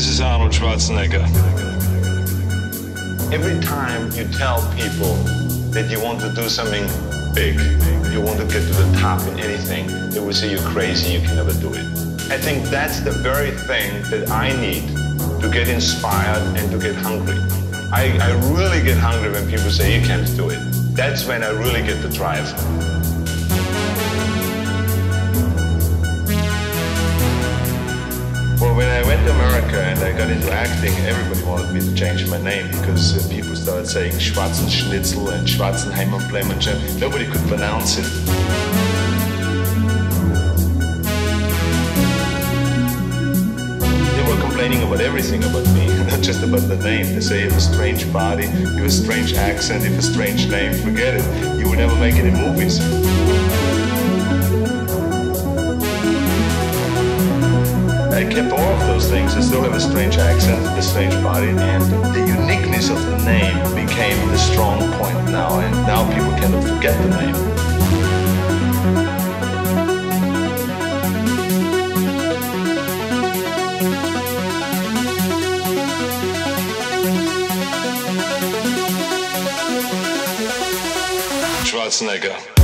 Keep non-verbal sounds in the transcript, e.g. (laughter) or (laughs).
This is Arnold Schwarzenegger. Every time you tell people that you want to do something big, you want to get to the top in anything, they will say you're crazy, you can never do it. I think that's the very thing that I need to get inspired and to get hungry. I, I really get hungry when people say you can't do it. That's when I really get the drive. Got into acting, everybody wanted me to change my name because uh, people started saying Schwarzen Schnitzel and Schwarzenheimer Blemmenchen. Nobody could pronounce it. They were complaining about everything about me, (laughs) not just about the name. They say you have a strange body, you have a strange accent, you have a strange name. Forget it. You will never make it in movies. Kept all of those things. I still have a strange accent, a strange body, and the uniqueness of the name became the strong point now, and now people cannot forget the name. Schwarzenegger.